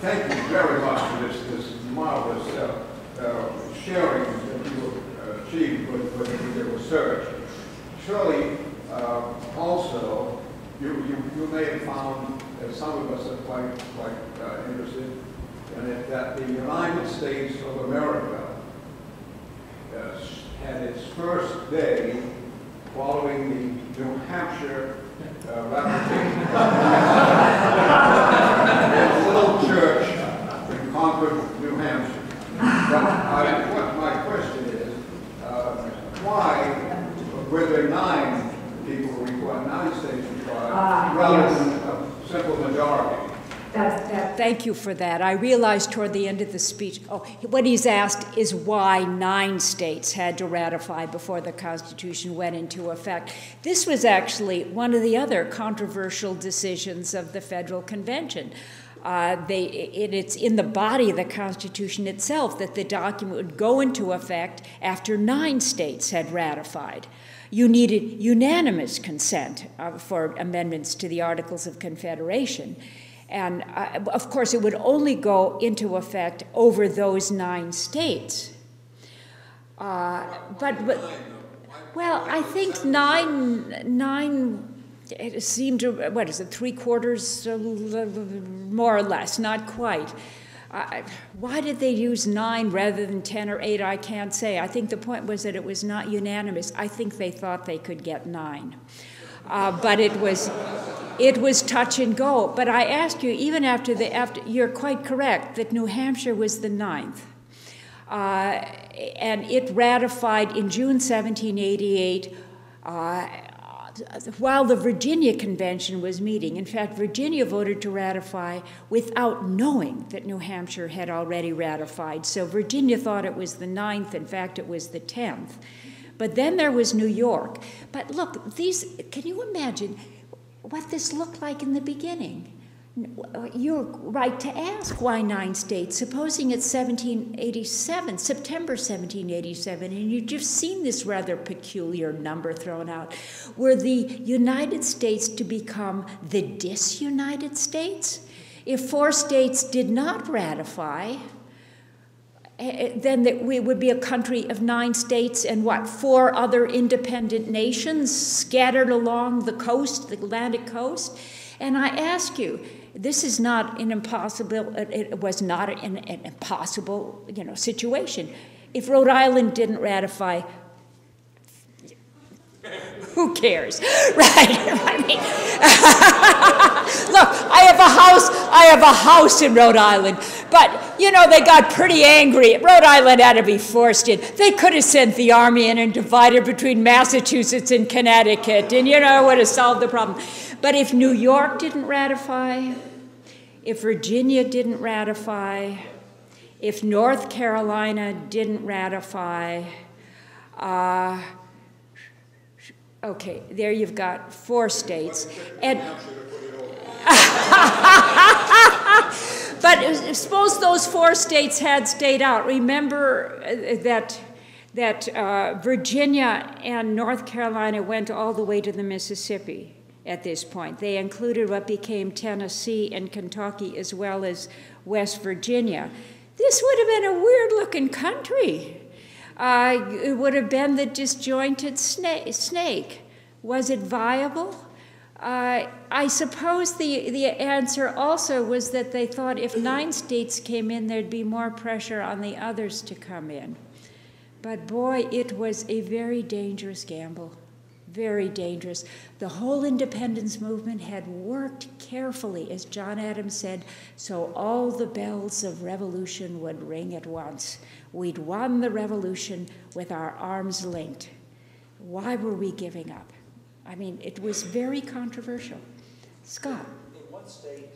thank you very much for this, this marvelous uh, uh, sharing that you uh, achieved with, with your research. Surely, uh, also, you, you, you may have found, as some of us are quite, quite uh, interested, in it, that the United States of America had its first day following the New Hampshire uh, ratification. There's a little church in Concord, New Hampshire. But I, what my question is, uh, why were there nine people required, nine states required, Ah, rather yes. than a simple majority? That, that, Thank you for that. I realized toward the end of the speech, oh, what he's asked is why nine states had to ratify before the Constitution went into effect. This was actually one of the other controversial decisions of the Federal Convention. Uh, they, it, it's in the body of the Constitution itself that the document would go into effect after nine states had ratified. You needed unanimous consent uh, for amendments to the Articles of Confederation. And uh, of course, it would only go into effect over those nine states. Uh, but, but, well, I think nine, nine it seemed to, what is it, three quarters, more or less, not quite. Uh, why did they use nine rather than 10 or eight? I can't say. I think the point was that it was not unanimous. I think they thought they could get nine. Uh, but it was, it was touch and go. But I ask you, even after the, after, you're quite correct that New Hampshire was the ninth. Uh, and it ratified in June 1788 uh, while the Virginia Convention was meeting. In fact, Virginia voted to ratify without knowing that New Hampshire had already ratified. So Virginia thought it was the ninth. In fact, it was the 10th. But then there was New York. But look, these, can you imagine what this looked like in the beginning? Uh, you're right to ask why nine states. Supposing it's 1787, September 1787, and you've just seen this rather peculiar number thrown out. Were the United States to become the disunited states? If four states did not ratify, Eh, eh, then that we would be a country of nine states and what four other independent nations scattered along the coast the atlantic coast? And i ask you this is not an impossible uh, it was not an, an impossible you know situation. If rhode island didn't ratify who cares? Right i mean look i have a house i have a house in rhode island but you know they got pretty angry. Rhode island had to be forced in. They could have sent the army in and divided between massachusetts and connecticut and you know it would have solved the problem. But if new york didn't ratify if virginia didn't ratify if north carolina didn't ratify uh, Okay, there you've got four states. And but suppose those four states had stayed out. Remember uh, that that uh, Virginia and North Carolina went all the way to the Mississippi at this point. They included what became Tennessee and Kentucky as well as West Virginia. This would have been a weird looking country. Uh, it would have been the disjointed sna- snake. Was it viable? Uh, I suppose the, the answer also was that they thought if nine states came in, there'd be more pressure on the others to come in. But boy, it was a very dangerous gamble. Very dangerous. The whole independence movement had worked carefully, as John Adams said, so all the bells of revolution would ring at once. We'd won the revolution with our arms linked. Why were we giving up? I mean, it was very controversial. Scott. In what state